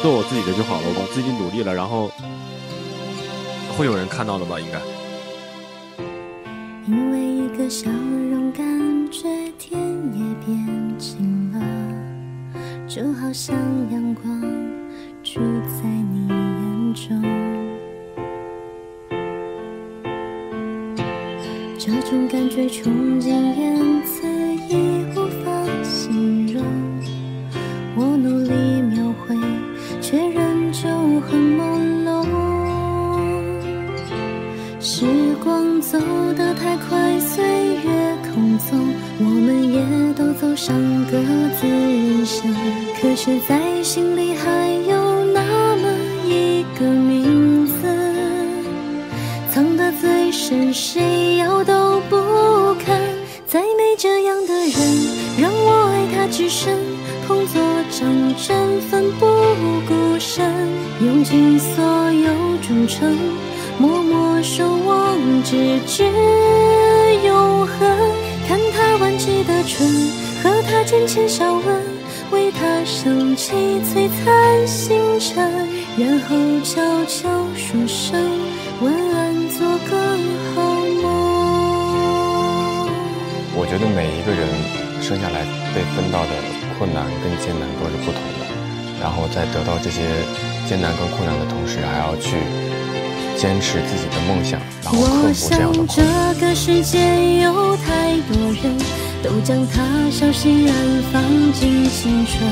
做我自己的就好了，我自己努力了，然后会有人看到的吧，应该。因为一个笑容，感觉天也变晴了，就好像阳光住在你眼中。这种感觉穷尽言辞时光走得太快，岁月匆匆，我们也都走上各自人生。可是，在心里还有那么一个名字，藏得最深，谁要都不肯。再没这样的人，让我爱他至深，捧作掌针，奋不顾身，用尽所有忠诚。默默守望，直至永恒。看他弯起的唇，和他浅浅笑吻，为他升起璀璨星辰，然后悄悄说声晚安，做个好梦。我觉得每一个人生下来被分到的困难跟艰难都是不同的，然后在得到这些艰难跟困难的同时，还要去。坚持自己的梦想，然后克服这样的我想这个世界有太多人都将它小心安放进青春，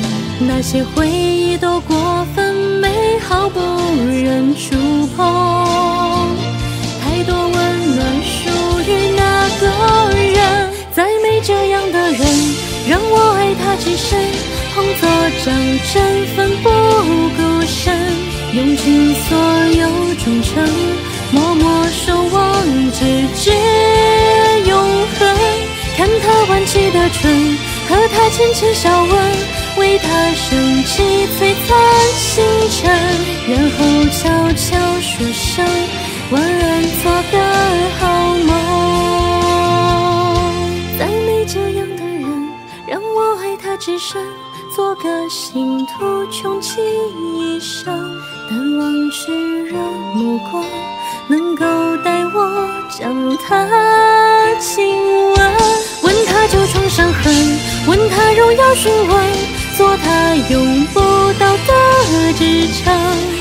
那些回忆都过分美好，不忍触碰。太多温暖属于那个人，再没这样的人，让我爱他至深，捧作掌针，奋不顾身，用尽所有忠诚，默默守望，直至永恒。看他弯起的唇，和他浅浅笑吻，为他升起璀璨星辰，然后悄悄说声做个信徒，穷其一生。但望炽热目光，能够带我将他亲吻，问他旧创伤痕，问他荣耀询问，做他永不倒的支撑，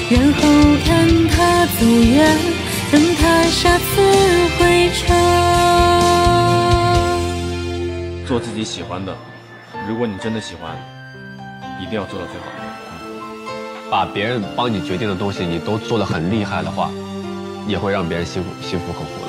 然后看他走远，等他下次回程。做自己喜欢的，如果你真的喜欢，一定要做到最好。把别人帮你决定的东西，你都做得很厉害的话，也会让别人心服心服口服。